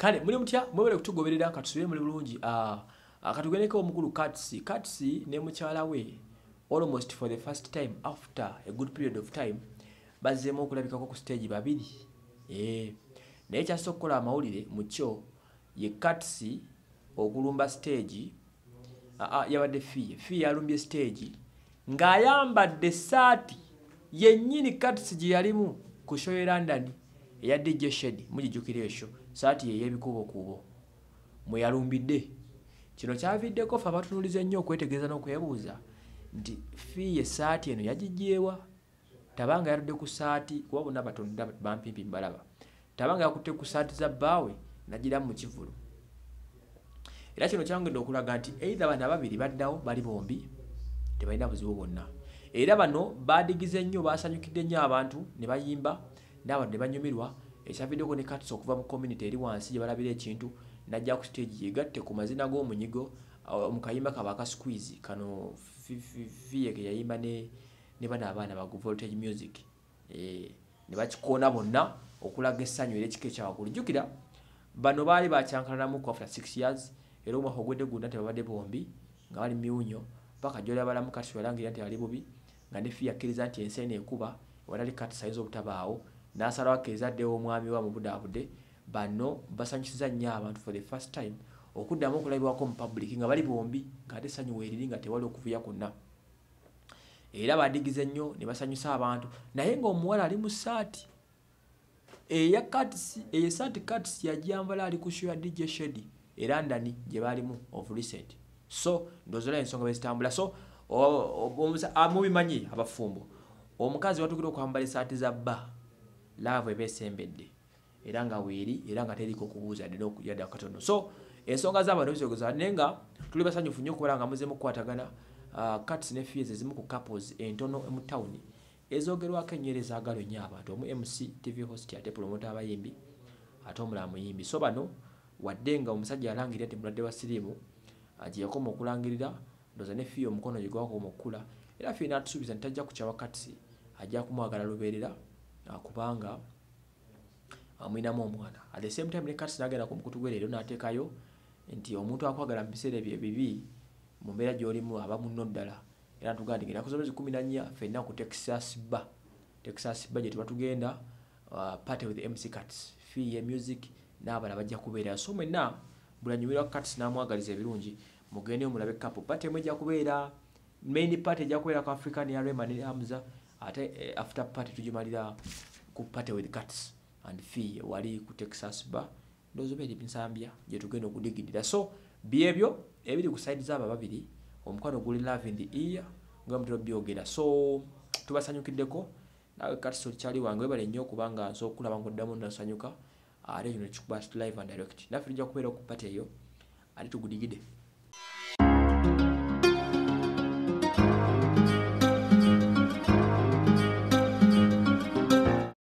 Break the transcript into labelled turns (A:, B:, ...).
A: kale muli mutya? Mwebale kutugoberera katusubire muli bulungi. Ah, ah, katugendeko omukulu katsi. Katsi ne mukyala we almost for the first time after a good period of time bazzeemu okulabikako ku stage babiri. Eh, naye kyasa okukola amawulire mu kyo ye katsi okulumba stage Aa, yabadde fiye fiye yalumbye stage ng'ayambadde essaati yennyini katisi gye yalimu ku show e london eya dj shed mugijjukira esho saati ye ey'ebikuubokuubo mwe yalumbidde. Kino kyaviddeko fe abatunuliza ennyo okwetegereza n'okwebuuza nti fiye essaati eno yagiggyeewa tabanga yatudde ku saati kuba bonna batonda bampimpi mbalaba. Tabanga yakutte ku saati za bbaawe nagiramu mu kivulu. Era kino kyangenda okulaga nti eitha bano ababiri baddawo bali bombi tebalina buzibu bwonna. Era bano badigiza ennyo basanyukidde nnyo abantu ne bayimba n'abantu ne banyumirwa ekyaviddeko ne katisa okuva mu community eri wansi gye balabira ekintu najja ku stage yegatte ku mazina g'omunyigo mu kayimba kaba aka squeeze kano fiye ke yayimba ne bano abaana ba voltage music. Eh, ne bakikoona bonna okulaga essanyu era ekika ekyawaggulu jjukira bano baali bakyankalanamu ku after 6 years era omwaka ogwedde gwonna tebabadde bombi nga bali miwunyo. Paka gyolaba balamu kati balangirira nti ali bubi nga ne fi akkiriza nti ensi eno ekuba walali kati sayinza obutabaawo n'asalawo akkiriza addewo omwami wa mu budaabude bano basanyusiza nnyo abantu for the first time okuddamu okulabibwako mu public nga bali bombi ng'ate essanyu weeriri nga tewali okuvuya kwonna era badigiza ennyo ne basanyusa abantu. Naye ng'omuwala ali mu ssaati eya katisi eyo esaati katisi yagyambala ali ku show ya dj shedi era ndani gye baalimu of recent. So ndozera ensonga bezitambula so mubimanyi abafumbo. Omukazi watukira okwambala esaati za bba laavu eba esembedde era nga weeri era nga teriko kubuuza dde n'okuyadde akatono so ensonga z'abantu bizogeza naye nga tuli basanyufu nnyo okubala nga muzeemu okukwatagana kats ne fees ezimu ku couples entono mu tawuni ezogerwako ennyo era ezaagalwa ennyo abantu. Omu mc tv host ate promota abayimbi ate omulala muyimbi. So bano wadde nga omusajja alangirira nti mulwadde wa siriimu gye yakoma okulangirira ndoza ne fiyo omukono gye gwakoma okukula era fiyo n'atusuubiza nti tajja kukyawa katisi ajja kumwagala lubeerera ah, kubanga amwinamu omwana. At the same time ne katisi n'agenda ku mukutu gwe leero n'ateekayo nti omuntu akwagala mu biseera ebyo ebibi mu mbeera gy'olimu aba munno ddala. Era ntugamba nti ngenda kuzomezi kumi na nnya ffenna ku texas ba. Texas ba gye tuba tugenda uh, party with mc cats fee ye music n'abala bajja kubeera. So mwenna bulanyumirwa cats n'amwagaliza ebirungi mugende mulabe kapo. Party emu ejja kubeera main party ejja kubeera ku african ya rema ne hamza ate eh, after party tugimalira ku party with cats and fee wali ku texas ba ndowooza oba eri nsambya gye tugenda okudigidira so byebyo ebiri ku side z'abo babiri omukwano guli love in the ear nga mutera byogera so tubasanyukiddeko nawe kati kyali wange webale nnyo kubanga nsobola okulaba ngaoddamu nasanyuka ate kino kikuba live and direct. Naffe tujja kubeera ku pati eyo ate tugudigide